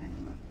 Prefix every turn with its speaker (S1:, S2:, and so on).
S1: anymore.